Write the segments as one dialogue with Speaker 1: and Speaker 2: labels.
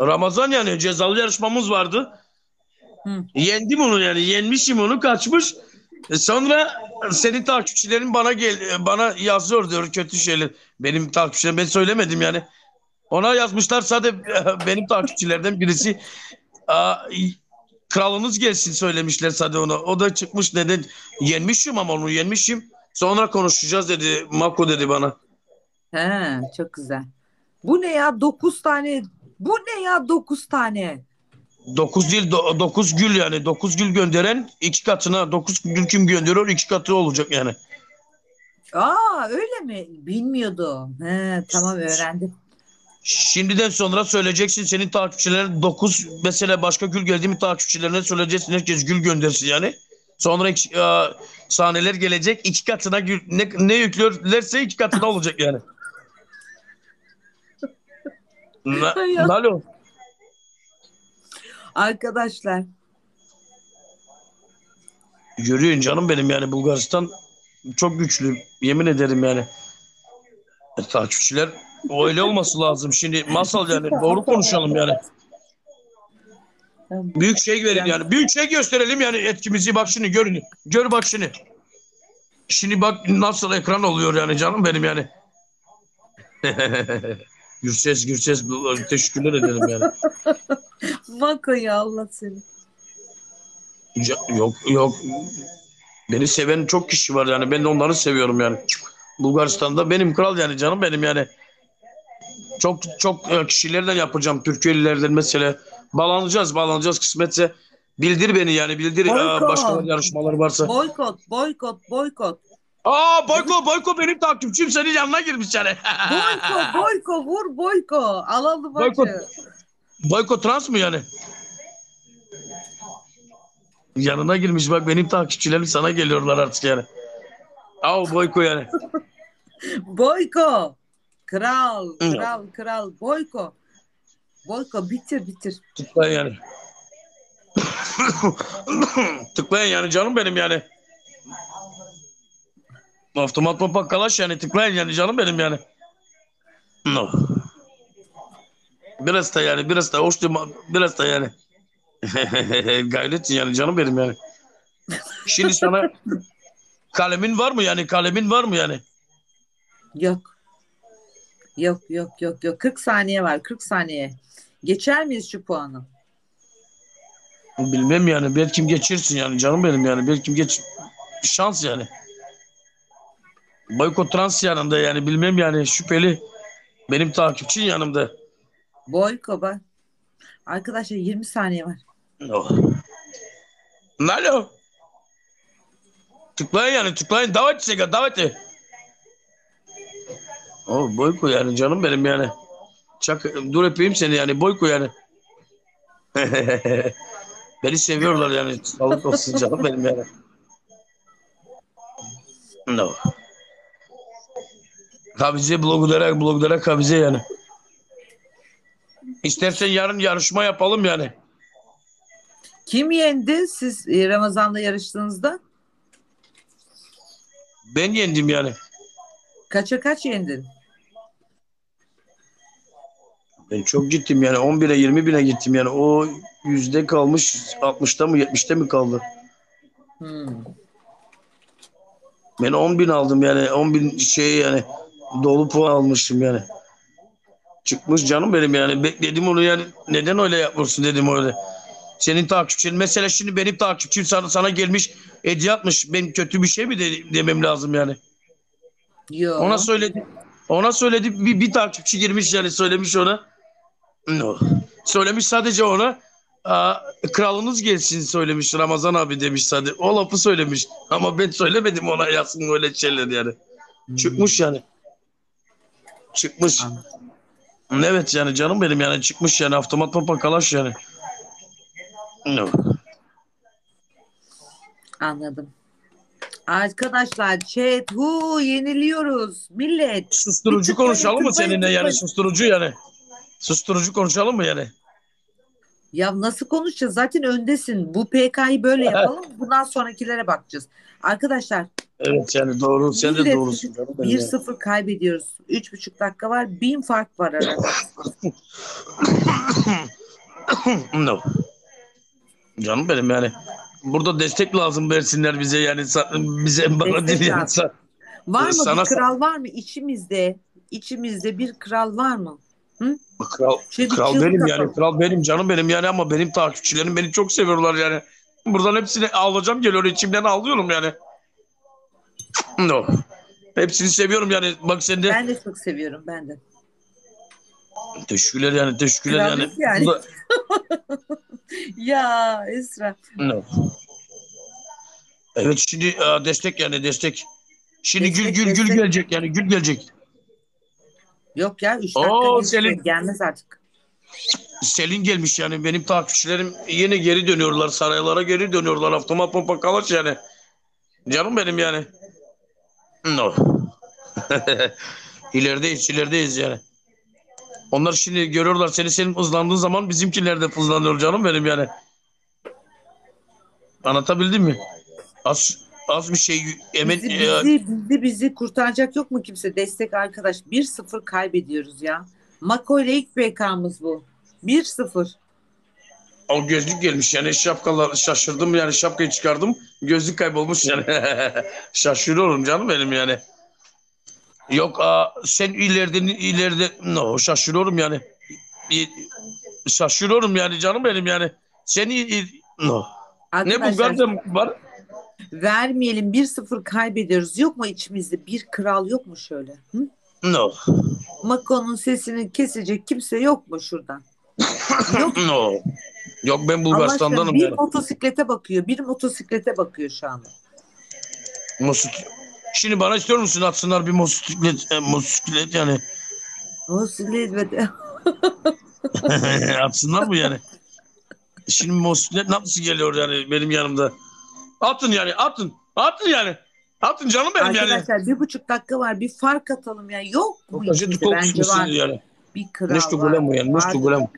Speaker 1: Ramazan yani cezalı yarışmamız vardı.
Speaker 2: Hı.
Speaker 1: Yendim onu yani yenmişim onu kaçmış. E Sonra senin takipçilerin bana gel bana yazıyor diyor kötü şeyler. Benim takipçilerim ben söylemedim yani. Ona yazmışlar sadece benim takipçilerden birisi kralınız gelsin söylemişler sadece ona. O da çıkmış neden yenmişim ama onu yenmişim. Sonra konuşacağız dedi. Mako dedi bana.
Speaker 2: He, çok güzel. Bu ne ya? Dokuz tane. Bu ne ya? Dokuz tane.
Speaker 1: Dokuz değil, do- dokuz gül yani. Dokuz gül gönderen iki katına. Dokuz gül kim gönderiyor iki katı olacak yani.
Speaker 2: Aa öyle mi? Bilmiyordum. He, tamam öğrendim.
Speaker 1: Şimdiden sonra söyleyeceksin senin takipçilerin dokuz mesela başka gül geldi mi takipçilerine söyleyeceksin herkes gül göndersin yani. Sonra e, sahneler gelecek iki katına gül ne, ne yüklüyorlarsa iki katına olacak yani. Na. Nalo.
Speaker 2: Arkadaşlar
Speaker 1: Görüyorsun canım benim yani Bulgaristan çok güçlü. Yemin ederim yani. E, takipçiler öyle olması lazım. Şimdi masal yani doğru konuşalım yani. Büyük şey verin yani. Büyük şey gösterelim yani etkimizi. Bak şimdi görün. Gör bak şimdi. Şimdi bak nasıl ekran oluyor yani canım benim yani. Gürses Gürses teşekkürler ederim yani.
Speaker 2: Mako ya Allah seni.
Speaker 1: Yok yok. Beni seven çok kişi var yani. Ben de onları seviyorum yani. Bulgaristan'da benim kral yani canım benim yani. Çok çok e, kişilerden yapacağım. Türkiye'lilerden mesela. Bağlanacağız bağlanacağız kısmetse. Bildir beni yani bildir
Speaker 2: Boykot.
Speaker 1: başka yarışmalar varsa.
Speaker 2: Boykot, boykot, boykot.
Speaker 1: Aa Boyko Boyko benim takipçim senin yanına girmiş yani.
Speaker 2: Boyko, boyko, vur boyko. Alalım
Speaker 1: Boykot.
Speaker 2: maçı.
Speaker 1: Boyko trans mı yani? Yanına girmiş bak benim takipçilerim sana geliyorlar artık yani. Aa Boyko yani.
Speaker 2: Boyko. Kral, kral, kral. Boyko. Boyko bitir, bitir.
Speaker 1: Tıklayın yani. tıklayın yani canım benim yani. Avtomat papak kalaş yani tıklayın yani canım benim yani. No. Biraz da yani biraz da hoş biraz da yani. Gayret yani canım benim yani. Şimdi sana kalemin var mı yani kalemin var mı yani?
Speaker 2: Yok. Yok, yok, yok, yok. 40 saniye var, 40 saniye. Geçer miyiz şu puanı?
Speaker 1: Bilmem yani belki geçirsin yani canım benim yani belki geç şans yani. Boykot trans yanımda yani bilmem yani şüpheli. Benim takipçin yanımda.
Speaker 2: Boyko bak. Arkadaşlar 20 saniye var.
Speaker 1: Oh. Alo. Tıklayın yani tıklayın. Davet size davet et. Oh Boyko yani canım benim yani. Çak, dur öpeyim seni yani Boyko yani. Beni seviyorlar yani. Sağlık olsun canım benim yani. No. Kavize bloglara bloglara kavize yani. İstersen yarın yarışma yapalım yani.
Speaker 2: Kim yendi siz e, Ramazan'da yarıştığınızda?
Speaker 1: Ben yendim yani.
Speaker 2: Kaça kaç yendin?
Speaker 1: Ben çok gittim yani 11'e 20 bine gittim yani o yüzde kalmış 60'ta mı 70'te mi kaldı?
Speaker 2: Hmm.
Speaker 1: Ben 10 bin aldım yani 10 bin şey yani dolu puan almıştım yani. Çıkmış canım benim yani bekledim onu yani neden öyle yapıyorsun dedim öyle. Senin takipçin mesela şimdi benim takipçim sana, sana gelmiş hediye atmış ben kötü bir şey mi de- demem lazım yani.
Speaker 2: Yo.
Speaker 1: Ona söyledi. Ona söyledi bir, bir takipçi girmiş yani söylemiş ona. No. Söylemiş sadece ona. Aa, kralınız gelsin söylemiş Ramazan abi demiş sadece. O lafı söylemiş. Ama ben söylemedim ona yazsın öyle şeyler yani.
Speaker 2: Hmm.
Speaker 1: Çıkmış yani. Çıkmış. Evet yani canım benim yani çıkmış yani avtomat papa kalaş yani. No.
Speaker 2: Anladım. Arkadaşlar chat hu yeniliyoruz. Millet.
Speaker 1: Susturucu konuşalım mı seninle yani susturucu yani. Susturucu konuşalım mı yani?
Speaker 2: Ya nasıl konuşacağız? Zaten öndesin. Bu PK'yı böyle yapalım. Bundan sonrakilere bakacağız. Arkadaşlar
Speaker 1: Evet yani doğru. Sen de doğrusun. canım benim ya.
Speaker 2: 1-0 kaybediyoruz. 3,5 dakika var. 1000 fark var arada.
Speaker 1: no. Canım benim yani. Burada destek lazım versinler bize yani bize bana değil yani.
Speaker 2: Var mı
Speaker 1: Sana-
Speaker 2: bir kral var mı? İçimizde, içimizde bir kral var mı?
Speaker 1: Kral,
Speaker 2: Şöyle bir
Speaker 1: kral benim yani. Kral benim canım benim yani ama benim takipçilerim beni çok seviyorlar yani. Buradan hepsini ağlayacağım geliyor içimden ağlıyorum yani. No. Hepsini seviyorum yani. Bak sen de
Speaker 2: Ben de çok seviyorum ben de.
Speaker 1: teşekkürler yani teşekkürler yani.
Speaker 2: Krallık yani.
Speaker 1: Bu da-
Speaker 2: Ya Esra.
Speaker 1: No. Evet şimdi e, destek yani destek. Şimdi gül
Speaker 2: Destek,
Speaker 1: gül gül
Speaker 2: destek.
Speaker 1: gelecek yani gül gelecek.
Speaker 2: Yok ya 3
Speaker 1: Oo,
Speaker 2: dakika geçti.
Speaker 1: Selin.
Speaker 2: gelmez artık.
Speaker 1: Selin gelmiş yani benim takipçilerim yine geri dönüyorlar saraylara geri dönüyorlar avtomat pompa kalaç yani. Canım benim yani. No. ilerideyiz ilerideyiz yani. Onlar şimdi görüyorlar seni senin hızlandığın zaman bizimkiler de hızlanıyor canım benim yani. Anlatabildim mi? Az az bir şey emin
Speaker 2: Bizi,
Speaker 1: e,
Speaker 2: bizi, bizi, bizi kurtaracak yok mu kimse? Destek arkadaş. 1-0 kaybediyoruz ya. Mako ile ilk BK'mız bu. 1-0.
Speaker 1: O gözlük gelmiş yani şapkalar şaşırdım yani şapkayı çıkardım gözlük kaybolmuş yani şaşırıyorum canım benim yani. Yok aa, sen ileride ileride no şaşırıyorum yani. Şaşırıyorum yani canım benim yani. Seni no. Ne
Speaker 2: Arkadaşlar
Speaker 1: Bulgar'da var?
Speaker 2: Vermeyelim 1-0 kaybediyoruz. Yok mu içimizde bir kral yok mu şöyle? Hı?
Speaker 1: No.
Speaker 2: Mako'nun sesini kesecek kimse yok mu şuradan? Yok.
Speaker 1: No. Yok ben Bulgaristan'danım
Speaker 2: bir
Speaker 1: yani.
Speaker 2: motosiklete bakıyor. Bir motosiklete bakıyor şu anda.
Speaker 1: Mosut- Şimdi bana istiyor musun atsınlar bir motosiklet, e, motosiklet yani.
Speaker 2: Motosiklet ve
Speaker 1: Atsınlar mı yani? Şimdi motosiklet nasıl geliyor yani benim yanımda? Atın yani atın. Atın yani. Atın canım benim Arkadaşlar, yani.
Speaker 2: Arkadaşlar bir buçuk dakika var. Bir fark atalım ya. Yok mu? Yok,
Speaker 1: işte,
Speaker 2: bence var.
Speaker 1: Yani.
Speaker 2: Bir kral
Speaker 1: Neştu
Speaker 2: var.
Speaker 1: Gulemu yani.
Speaker 2: Neştu Gulemu.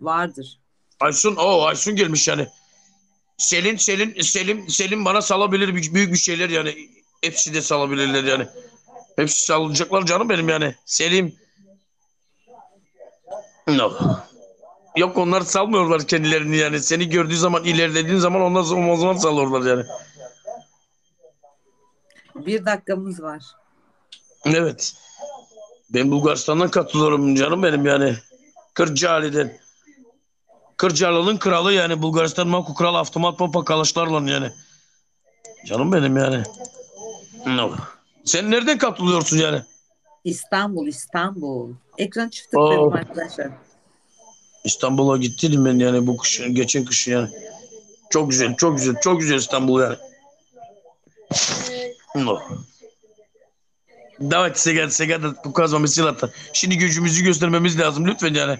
Speaker 2: Vardır.
Speaker 1: Aysun o Aysun gelmiş yani. Selin Selin Selim Selim bana salabilir büyük bir şeyler yani. Hepsi de salabilirler yani. Hepsi salacaklar canım benim yani. Selim. No. Yok onlar salmıyorlar kendilerini yani. Seni gördüğü zaman ilerlediğin zaman onlar o zaman salıyorlar yani.
Speaker 2: Bir dakikamız var.
Speaker 1: Evet. Ben Bulgaristan'dan katılıyorum canım benim yani. Kırcaali'den. Kırcaali'nin kralı yani Bulgaristan Mako Kral avtomat pompa kalaşlarla yani. Canım benim yani. No. Sen nereden katılıyorsun yani?
Speaker 2: İstanbul, İstanbul. Ekran çift
Speaker 1: Oo.
Speaker 2: tıklayalım arkadaşlar.
Speaker 1: İstanbul'a gittim ben yani bu kış, geçen kış yani. Çok güzel, çok güzel, çok güzel İstanbul yani. No. Давайте сега, сега да показваме силата. Şimdi gücümüzü göstermemiz lazım lütfen yani.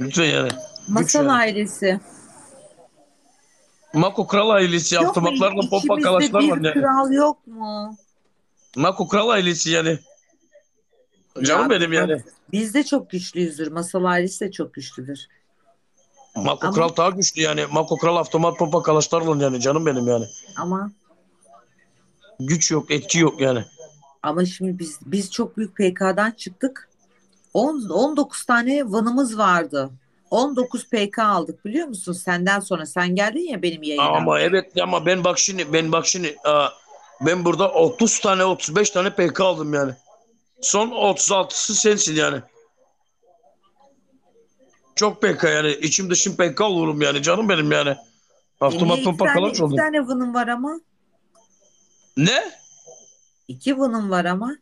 Speaker 1: Lütfen yani.
Speaker 2: Masal
Speaker 1: yani.
Speaker 2: ailesi.
Speaker 1: Mako Kral ailesi
Speaker 2: Yok mu
Speaker 1: avtomatlarla pompa
Speaker 2: içimizde
Speaker 1: kalaşlarla
Speaker 2: bir
Speaker 1: yani.
Speaker 2: kral yok mu?
Speaker 1: Mako Kral ailesi yani. Canım
Speaker 2: Ya,
Speaker 1: benim yani.
Speaker 2: Biz de çok güçlüyüzdür. Masal ailesi de çok güçlüdür.
Speaker 1: Mako
Speaker 2: Ama-
Speaker 1: Kral daha güçlü yani. Mako Kral avtomat pompa kalaşlarla yani canım benim yani.
Speaker 2: Ama
Speaker 1: Güç yok, etki yok yani.
Speaker 2: ama şimdi biz biz çok büyük PK'dan çıktık. 10 19 tane vanımız vardı. 19 PK aldık biliyor musun? Senden sonra sen geldin ya benim yayına.
Speaker 1: Ama evet ama ben bak şimdi ben bak şimdi ben burada 30 tane 35 tane PK aldım yani. Son 36'sı sensin yani. Çok PK yani. içim dışım PK olurum yani canım benim yani.
Speaker 2: E niye
Speaker 1: Avtomat
Speaker 2: iki
Speaker 1: pompa
Speaker 2: tane,
Speaker 1: kalaç
Speaker 2: iki tane vanım var ama.
Speaker 1: Ne?
Speaker 2: İki vanım var ama.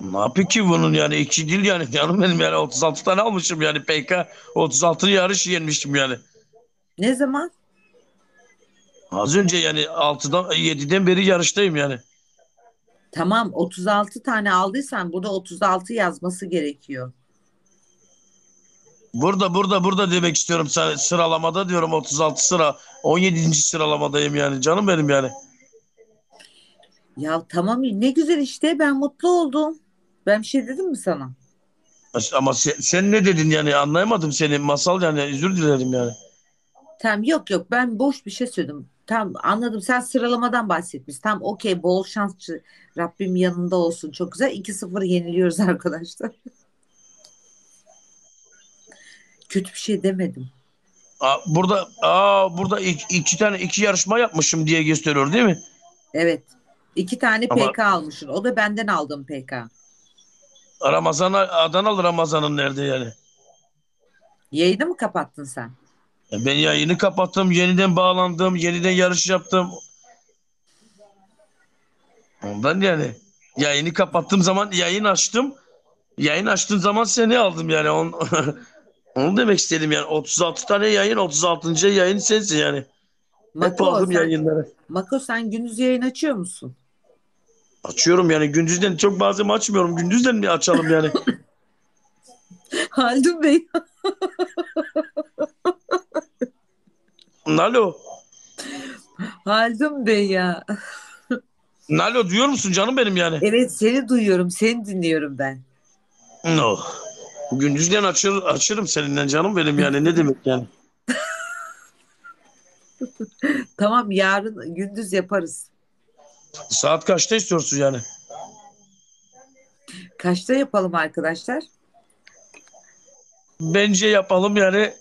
Speaker 1: Ne yapıyor ki bunun yani? iki değil yani. Canım benim yani 36 tane almışım yani PK. 36 yarış yenmiştim yani.
Speaker 2: Ne zaman?
Speaker 1: Az önce yani 6'dan 7'den beri yarıştayım yani.
Speaker 2: Tamam 36 tane aldıysan burada 36 yazması gerekiyor.
Speaker 1: Burada burada burada demek istiyorum sıralamada diyorum 36 sıra 17. sıralamadayım yani canım benim yani.
Speaker 2: Ya tamam ne güzel işte ben mutlu oldum. Ben bir şey dedim mi sana?
Speaker 1: Ama sen, sen ne dedin yani anlayamadım seni. Masal yani özür dilerim yani.
Speaker 2: Tamam yok yok ben boş bir şey söyledim. Tamam anladım sen sıralamadan bahsetmişsin. Tamam okey bol şans. Rabbim yanında olsun. Çok güzel. 2-0 yeniliyoruz arkadaşlar. Kötü bir şey demedim.
Speaker 1: Aa, burada aa burada iki, iki tane iki yarışma yapmışım diye gösteriyor değil mi?
Speaker 2: Evet. İki tane
Speaker 1: Ama-
Speaker 2: PK almışsın. O da benden aldığım PK.
Speaker 1: Ramazan Adanalı Ramazan'ın nerede yani?
Speaker 2: Yayını mı kapattın sen?
Speaker 1: Ya Ben yayını kapattım, yeniden bağlandım, yeniden yarış yaptım. Ondan yani yayını kapattığım zaman yayın açtım. Yayın açtığım zaman seni aldım yani. Onu, onu demek istedim yani. 36 tane yayın, 36. yayın sensin yani. Hep
Speaker 2: Mako
Speaker 1: aldım
Speaker 2: sen,
Speaker 1: yayınları.
Speaker 2: Mako sen gündüz yayın açıyor musun?
Speaker 1: Açıyorum yani gündüzden çok bazen açmıyorum. Gündüzden mi açalım yani?
Speaker 2: Haldun Bey.
Speaker 1: Nalo.
Speaker 2: Haldun Bey ya.
Speaker 1: Nalo duyuyor musun canım benim yani?
Speaker 2: Evet seni duyuyorum. Seni dinliyorum ben.
Speaker 1: No. Gündüzden açır, açırım seninle canım benim yani. Ne demek yani?
Speaker 2: Tamam yarın gündüz yaparız.
Speaker 1: Saat kaçta istiyorsun yani?
Speaker 2: Kaçta yapalım arkadaşlar?
Speaker 1: Bence yapalım yani.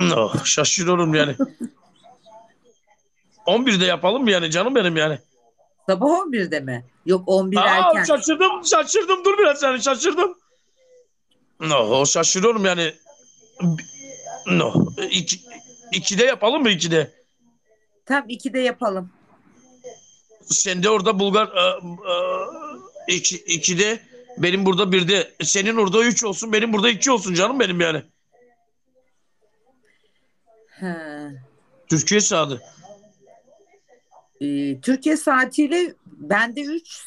Speaker 1: No, şaşırıyorum yani. 11'de yapalım mı yani canım benim yani?
Speaker 2: Sabah 11'de mi? Yok 11
Speaker 1: Aa,
Speaker 2: erken.
Speaker 1: şaşırdım, şaşırdım. Dur biraz yani şaşırdım. No, şaşırıyorum yani. No, iki, ikide yapalım mı ikide?
Speaker 2: Tam 2'de yapalım.
Speaker 1: Sen de orada Bulgar e, iki, ikide benim burada birde senin orada üç olsun benim burada iki olsun canım benim yani.
Speaker 2: He.
Speaker 1: Türkiye saati.
Speaker 2: Ee, Türkiye saatiyle bende 3